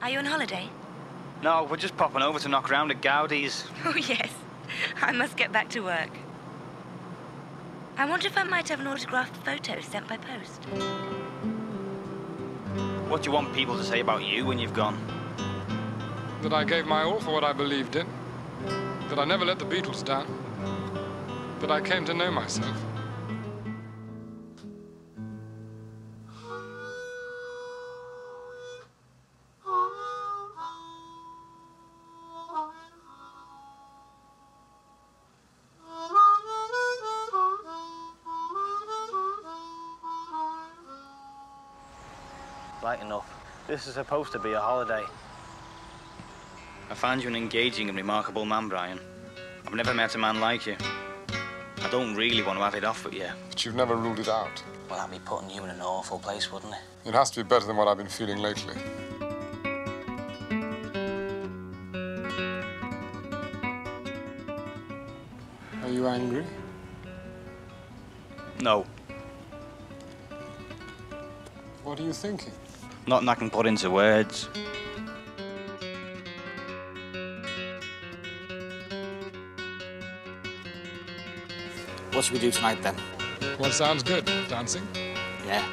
Are you on holiday? No, we're just popping over to knock around at Gaudi's. Oh, yes. I must get back to work. I wonder if I might have an autographed photo sent by post. What do you want people to say about you when you've gone? That I gave my all for what I believed in. That I never let the Beatles down. That I came to know myself. Right enough. This is supposed to be a holiday. I find you an engaging and remarkable man, Brian. I've never met a man like you. I don't really want to have it off with you. But you've never ruled it out. Well, that'd be putting you in an awful place, wouldn't it? It has to be better than what I've been feeling lately. Are you angry? No. What are you thinking? Nothing I can put into words. What should we do tonight then? Well, sounds good. Dancing? Yeah.